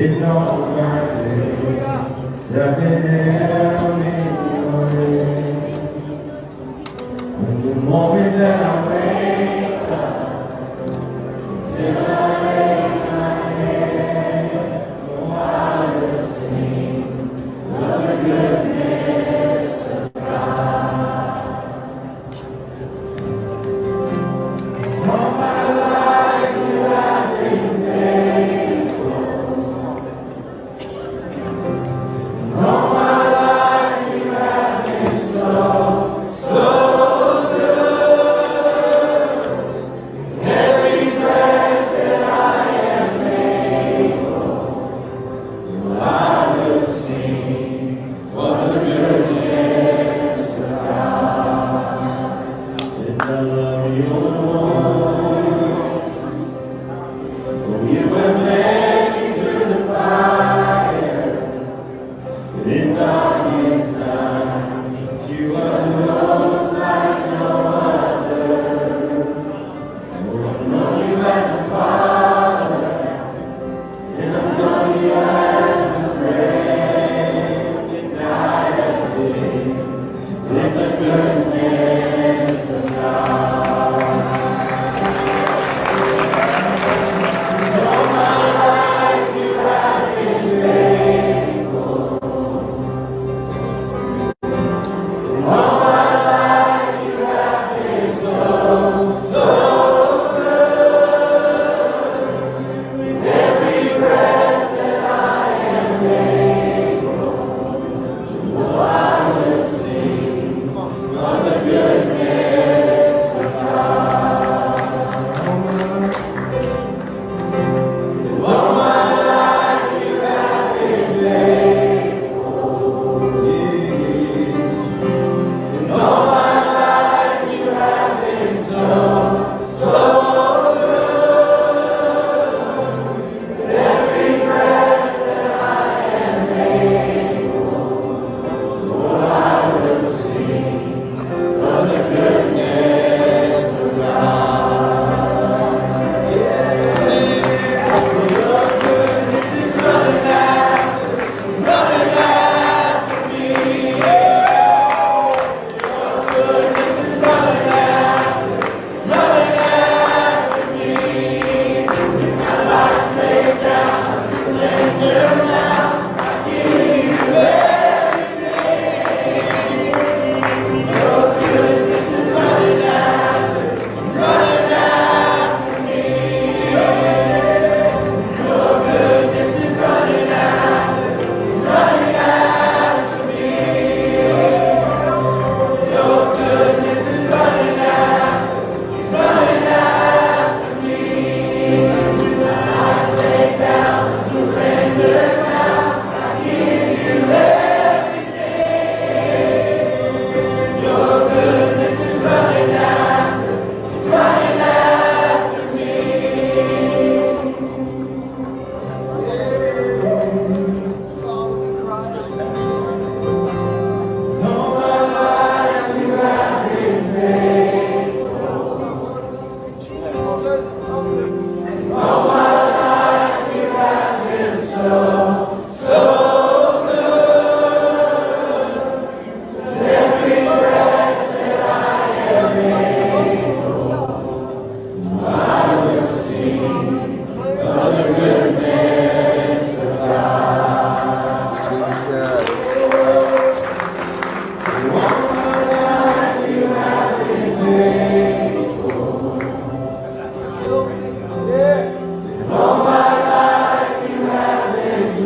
In darkest times, you. are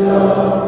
so.